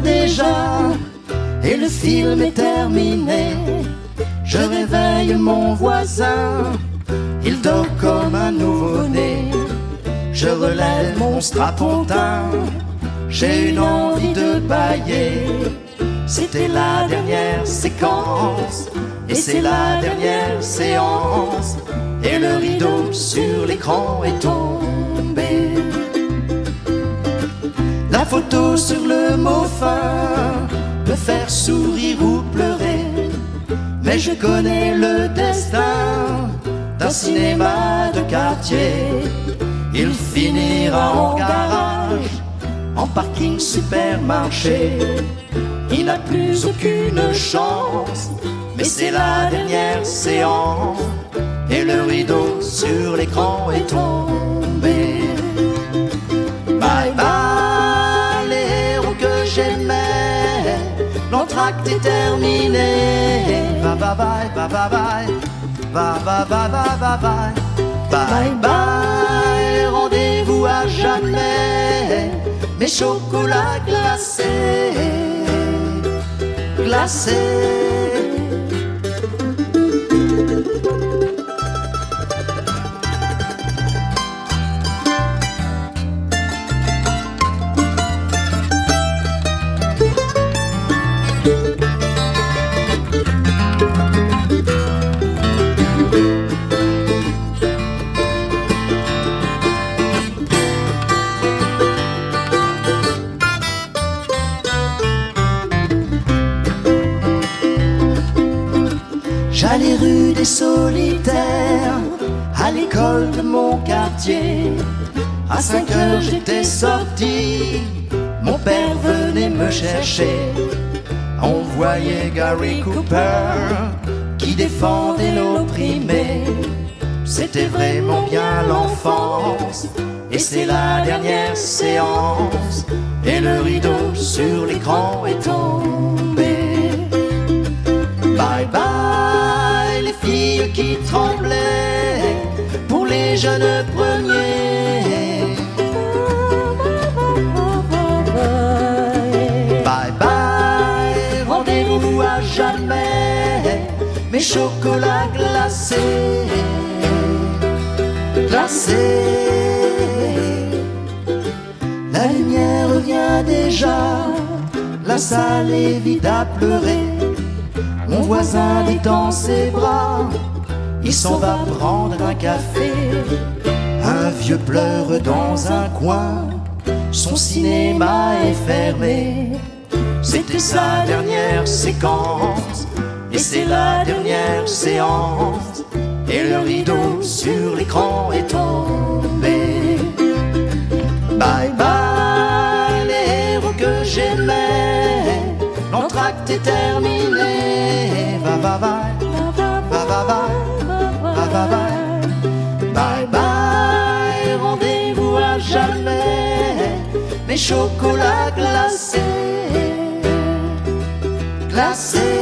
déjà et le film est terminé. Je réveille mon voisin, il dort comme un nouveau-né. Je relève mon strapontin, j'ai une envie de bailler. C'était la dernière séquence, et c'est la dernière séance. Et le rideau sur l'écran est tombé. Faire sourire ou pleurer. Mais je connais le destin d'un cinéma de quartier. Il finira en garage, en parking supermarché. Il n'a plus aucune chance, mais c'est la dernière séance. Et le rideau sur l'écran est tombé. L'entracte est terminé. Bye bye bye bye bye bye. Bye bye bye bye bye bye. Bye bye, rendez-vous à jamais. Mes chocolats glacés, glacés. Solitaires, à l'école de mon quartier. À 5 heures j'étais sorti, mon père venait me chercher. On voyait Gary Cooper qui défendait l'opprimé. C'était vraiment bien l'enfance, et c'est la dernière séance. Et le rideau sur l'écran est tombé. Les jeunes premiers. Bye bye, rendez-vous à jamais, mes chocolats glacés, glacés. La lumière vient déjà, la salle est vide à pleurer. Mon voisin détend ses bras, il s'en va prendre un café. Un vieux pleure dans un coin, son cinéma est fermé. C'était sa dernière séquence, et c'est la dernière séance. Et le rideau sur l'écran est tombé. Bye bye, les héros que j'aimais, l'entracte est terminé. Bye, bye bye bye, bye rendez-vous à jamais, mes chocolats glacés, glacés.